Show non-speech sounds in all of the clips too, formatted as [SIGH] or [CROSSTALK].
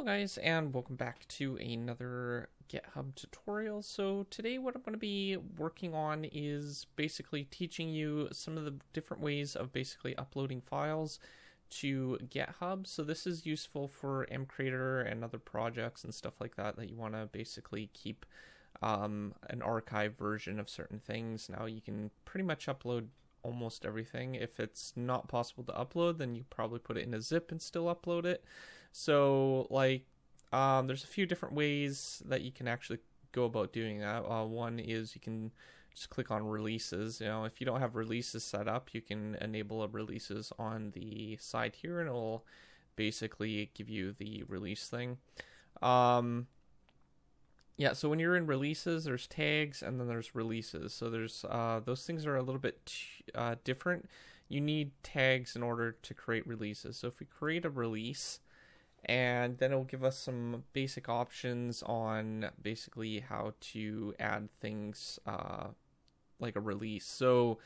Hello guys and welcome back to another GitHub tutorial. So today what I'm going to be working on is basically teaching you some of the different ways of basically uploading files to GitHub. So this is useful for mcreator and other projects and stuff like that that you want to basically keep um, an archive version of certain things. Now you can pretty much upload almost everything. If it's not possible to upload, then you probably put it in a zip and still upload it. So like, um, there's a few different ways that you can actually go about doing that. Uh, one is you can just click on releases. You know, if you don't have releases set up, you can enable a releases on the side here, and it'll basically give you the release thing. Um, yeah, so when you're in releases, there's tags and then there's releases. So there's uh, those things are a little bit uh, different. You need tags in order to create releases. So if we create a release, and then it will give us some basic options on basically how to add things uh, like a release. So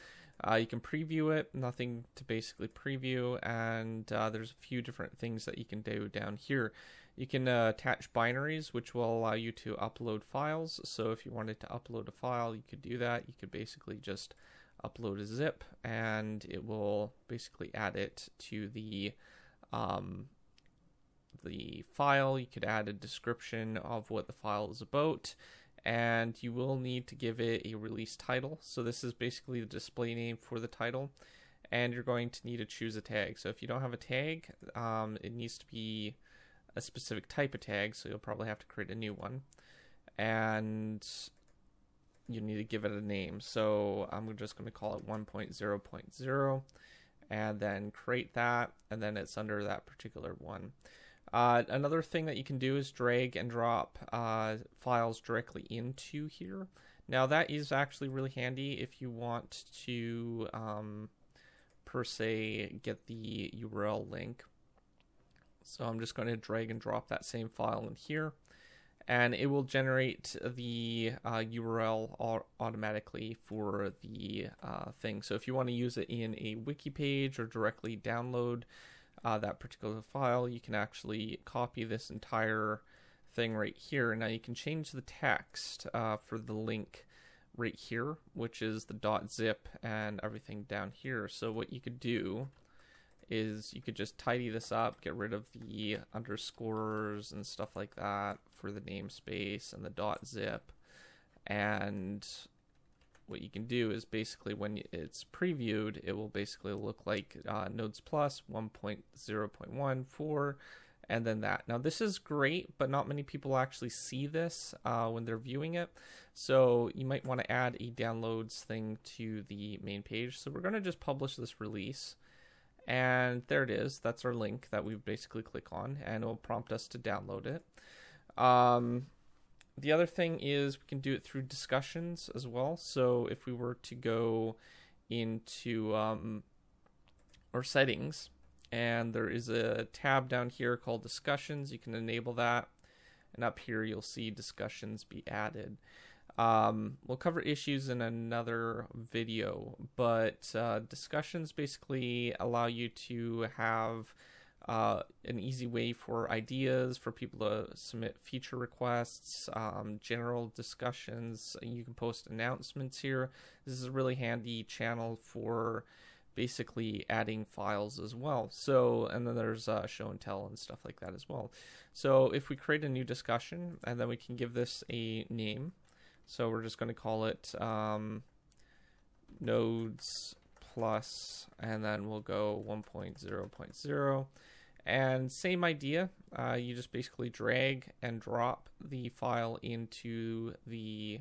uh, you can preview it, nothing to basically preview, and uh, there's a few different things that you can do down here. You can uh, attach binaries, which will allow you to upload files. So if you wanted to upload a file, you could do that. You could basically just upload a zip, and it will basically add it to the um, the file. You could add a description of what the file is about, and you will need to give it a release title. So this is basically the display name for the title, and you're going to need to choose a tag. So if you don't have a tag, um, it needs to be a specific type of tag, so you'll probably have to create a new one. And you need to give it a name. So I'm just going to call it 1.0.0 and then create that, and then it's under that particular one. Uh, another thing that you can do is drag and drop uh, files directly into here. Now that is actually really handy if you want to, um, per se, get the URL link. So I'm just going to drag and drop that same file in here and it will generate the uh, URL automatically for the uh, thing. So if you want to use it in a wiki page or directly download uh, that particular file, you can actually copy this entire thing right here. Now you can change the text uh, for the link right here, which is the .zip and everything down here. So what you could do is you could just tidy this up, get rid of the underscores and stuff like that for the namespace and the .zip, and what you can do is basically when it's previewed, it will basically look like uh, Nodes Plus 1.0.14 and then that. Now this is great, but not many people actually see this uh, when they're viewing it. So you might want to add a downloads thing to the main page. So we're going to just publish this release. And there it is. That's our link that we basically click on, and it will prompt us to download it. Um, the other thing is we can do it through discussions as well. So if we were to go into um, our settings, and there is a tab down here called discussions, you can enable that. And up here, you'll see discussions be added. Um, we'll cover issues in another video, but uh, discussions basically allow you to have uh, an easy way for ideas for people to submit feature requests, um, general discussions. You can post announcements here. This is a really handy channel for basically adding files as well. So, and then there's uh, show and tell and stuff like that as well. So, if we create a new discussion and then we can give this a name, so we're just going to call it um, nodes plus, and then we'll go 1.0.0. And same idea, uh, you just basically drag and drop the file into the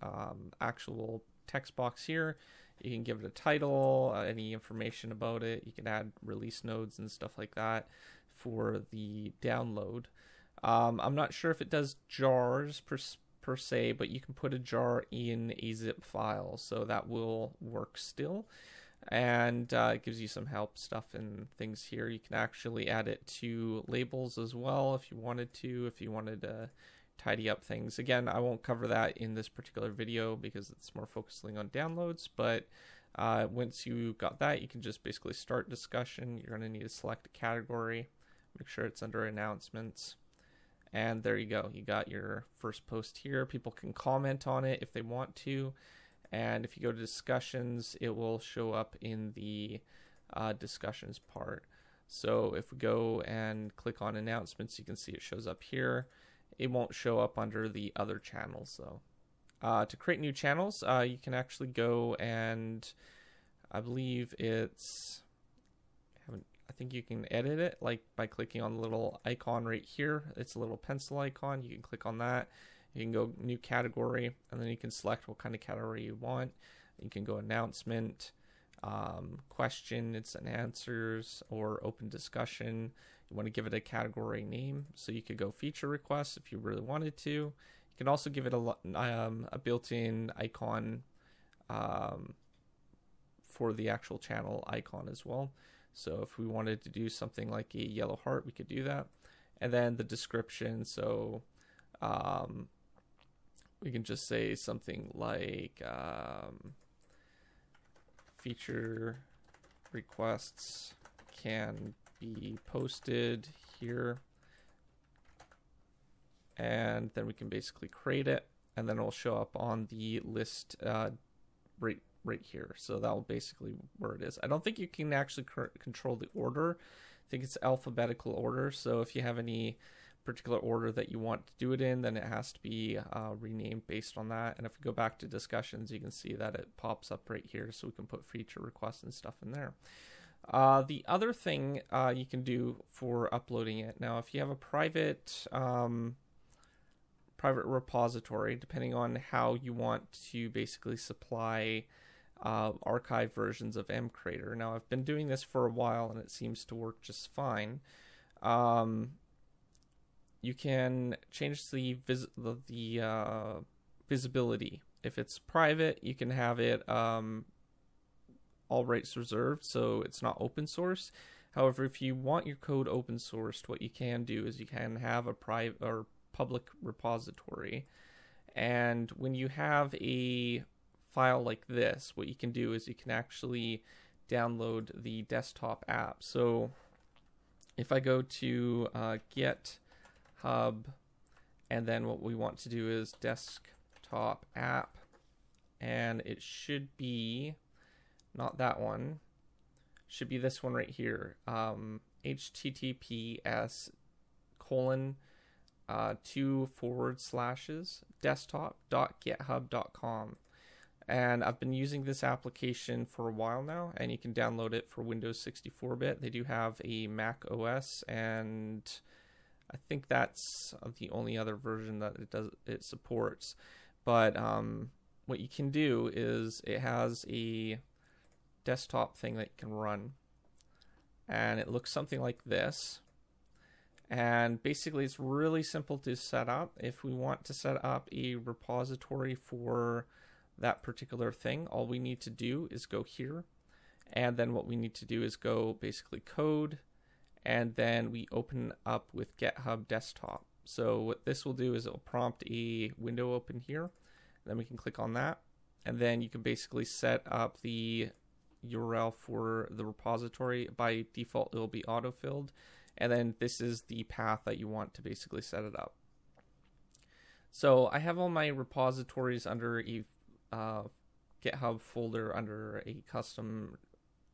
um, actual text box here. You can give it a title, uh, any information about it. You can add release notes and stuff like that for the download. Um, I'm not sure if it does jars per, per se, but you can put a jar in a zip file, so that will work still and uh, it gives you some help stuff and things here. You can actually add it to labels as well if you wanted to, if you wanted to tidy up things. Again, I won't cover that in this particular video because it's more focusing on downloads, but uh, once you got that, you can just basically start discussion. You're going to need to select a category, make sure it's under announcements. And there you go. You got your first post here. People can comment on it if they want to. And if you go to discussions, it will show up in the uh, discussions part. So if we go and click on announcements, you can see it shows up here. It won't show up under the other channels though. Uh, to create new channels, uh, you can actually go and I believe it's I think you can edit it like by clicking on the little icon right here. It's a little pencil icon. You can click on that. You can go new category and then you can select what kind of category you want. You can go announcement, um, questions and answers, or open discussion. You want to give it a category name. So you could go feature requests if you really wanted to. You can also give it a, um, a built in icon um, for the actual channel icon as well. So if we wanted to do something like a yellow heart, we could do that. And then the description. So um, we can just say something like um, feature requests can be posted here. And then we can basically create it. And then it'll show up on the list uh, right right here. So that'll basically where it is. I don't think you can actually control the order. I think it's alphabetical order. So if you have any particular order that you want to do it in, then it has to be uh, renamed based on that. And if we go back to discussions, you can see that it pops up right here. So we can put feature requests and stuff in there. Uh, the other thing uh, you can do for uploading it now, if you have a private um, private repository, depending on how you want to basically supply uh, archive versions of mcreator. Now, I've been doing this for a while and it seems to work just fine. Um, you can change the vis- the, the uh, visibility. If it's private, you can have it um, all rights reserved, so it's not open source. However, if you want your code open sourced, what you can do is you can have a private or public repository. And when you have a file like this, what you can do is you can actually download the desktop app. So if I go to uh, GitHub, and then what we want to do is desktop app, and it should be not that one, should be this one right here. Um, HTTPS colon uh, two forward slashes desktop.github.com. And I've been using this application for a while now, and you can download it for Windows 64 bit. They do have a Mac OS, and I think that's the only other version that it does it supports. But um, what you can do is it has a desktop thing that you can run, and it looks something like this. And basically, it's really simple to set up. If we want to set up a repository for that particular thing, all we need to do is go here. And then what we need to do is go basically code. And then we open up with GitHub Desktop. So what this will do is it'll prompt a window open here. Then we can click on that. And then you can basically set up the URL for the repository. By default, it will be auto-filled. And then this is the path that you want to basically set it up. So I have all my repositories under a uh, GitHub folder under a custom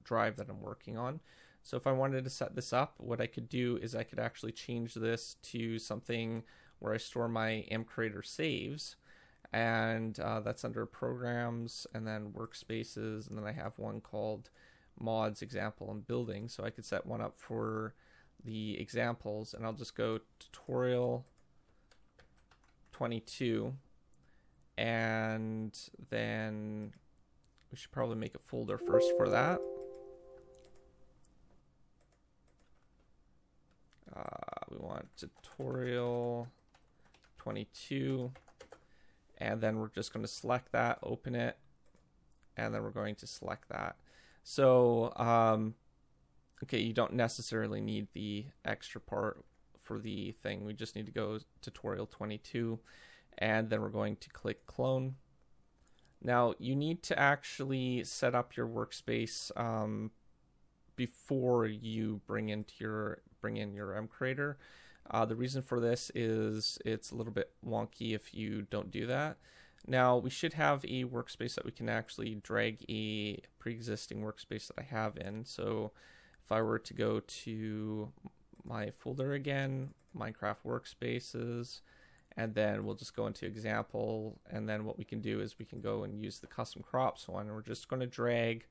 drive that I'm working on. So if I wanted to set this up, what I could do is I could actually change this to something where I store my mcreator saves. And uh, that's under programs and then workspaces. And then I have one called mods, example, and building. So I could set one up for the examples and I'll just go tutorial 22 and then we should probably make a folder first for that. We want tutorial 22 and then we're just going to select that, open it, and then we're going to select that. So, um, okay, you don't necessarily need the extra part for the thing. We just need to go tutorial 22 and then we're going to click clone. Now you need to actually set up your workspace um, before you bring into your bring in your M creator. Uh, the reason for this is it's a little bit wonky if you don't do that. Now we should have a workspace that we can actually drag a pre-existing workspace that I have in. So if I were to go to my folder again, Minecraft workspaces, and then we'll just go into example, and then what we can do is we can go and use the custom crops one. We're just going to drag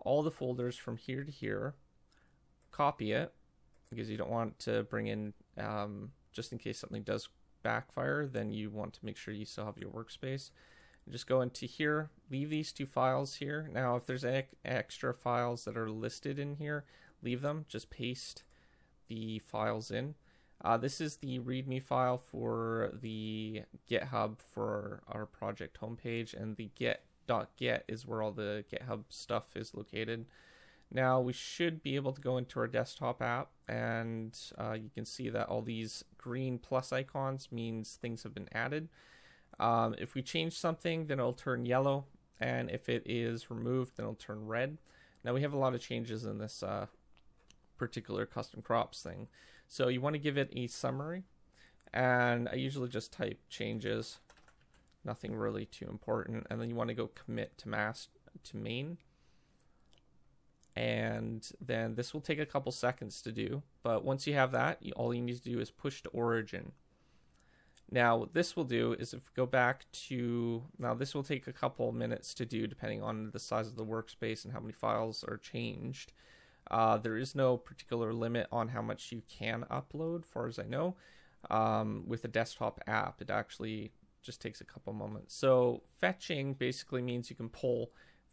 all the folders from here to here, copy it, because you don't want to bring in, um, just in case something does backfire, then you want to make sure you still have your workspace. Just go into here, leave these two files here. Now, if there's any extra files that are listed in here, leave them, just paste the files in. Uh, this is the README file for the GitHub for our project homepage, and the get.get is where all the GitHub stuff is located. Now we should be able to go into our desktop app and uh, you can see that all these green plus icons means things have been added. Um, if we change something, then it'll turn yellow, and if it is removed, then it'll turn red. Now we have a lot of changes in this uh, particular custom crops thing. So you want to give it a summary, and I usually just type changes, nothing really too important, and then you want to go commit to mass to main. And then this will take a couple seconds to do but once you have that all you need to do is push to origin. Now what this will do is if we go back to now this will take a couple minutes to do depending on the size of the workspace and how many files are changed. Uh, there is no particular limit on how much you can upload far as I know. Um, with a desktop app it actually just takes a couple moments so fetching basically means you can pull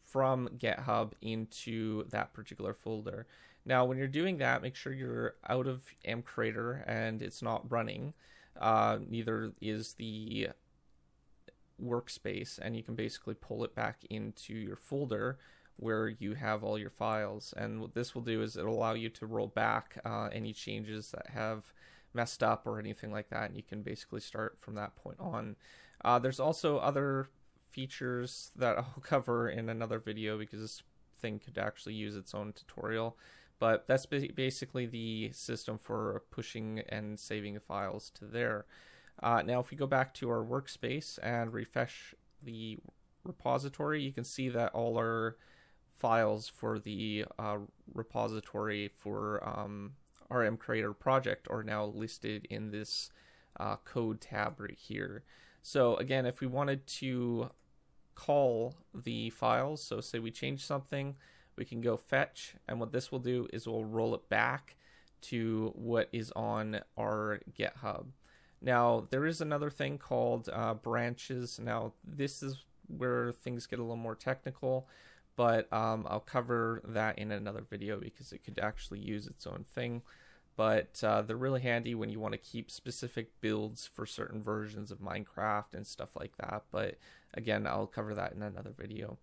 from GitHub into that particular folder. Now, when you're doing that, make sure you're out of mcreator and it's not running. Uh, neither is the workspace, and you can basically pull it back into your folder where you have all your files. And what this will do is it'll allow you to roll back uh, any changes that have messed up or anything like that, and you can basically start from that point on. Uh, there's also other features that [LAUGHS] I'll cover in another video because this thing could actually use its own tutorial. But that's basically the system for pushing and saving files to there. Uh, now, if we go back to our workspace and refresh the repository, you can see that all our files for the uh, repository for um, our mcreator project are now listed in this uh, code tab right here. So again, if we wanted to call the files. So say we change something, we can go fetch, and what this will do is we'll roll it back to what is on our GitHub. Now, there is another thing called uh, branches. Now, this is where things get a little more technical, but um, I'll cover that in another video because it could actually use its own thing but uh, they're really handy when you want to keep specific builds for certain versions of Minecraft and stuff like that. But again, I'll cover that in another video.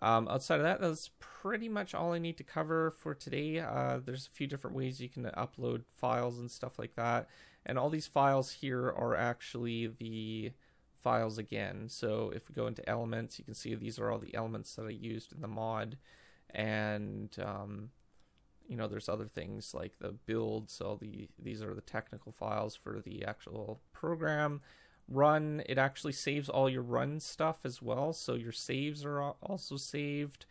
Um, outside of that, that's pretty much all I need to cover for today. Uh, there's a few different ways you can upload files and stuff like that. And all these files here are actually the files again. So if we go into elements, you can see these are all the elements that I used in the mod. And um, you know there's other things like the build so the these are the technical files for the actual program. Run it actually saves all your run stuff as well. So your saves are also saved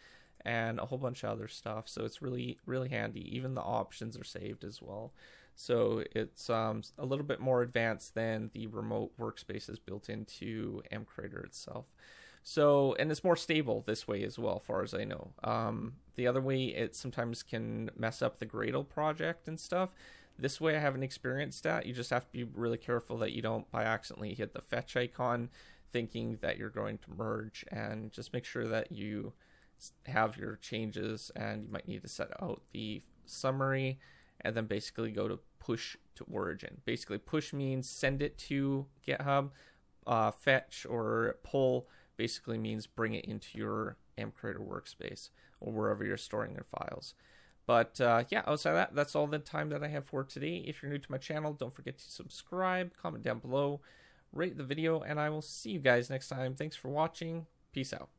and a whole bunch of other stuff. So it's really really handy. Even the options are saved as well so it's um, a little bit more advanced than the remote workspaces built into mcreator itself so, and it's more stable this way as well, far as I know. Um, the other way, it sometimes can mess up the Gradle project and stuff. This way, I haven't experienced that. You just have to be really careful that you don't by accidentally hit the fetch icon thinking that you're going to merge and just make sure that you have your changes and you might need to set out the summary and then basically go to push to origin. Basically, push means send it to GitHub, uh, fetch or pull basically means bring it into your mcreator workspace or wherever you're storing your files. But uh, yeah, outside that, that's all the time that I have for today. If you're new to my channel, don't forget to subscribe, comment down below, rate the video, and I will see you guys next time. Thanks for watching. Peace out.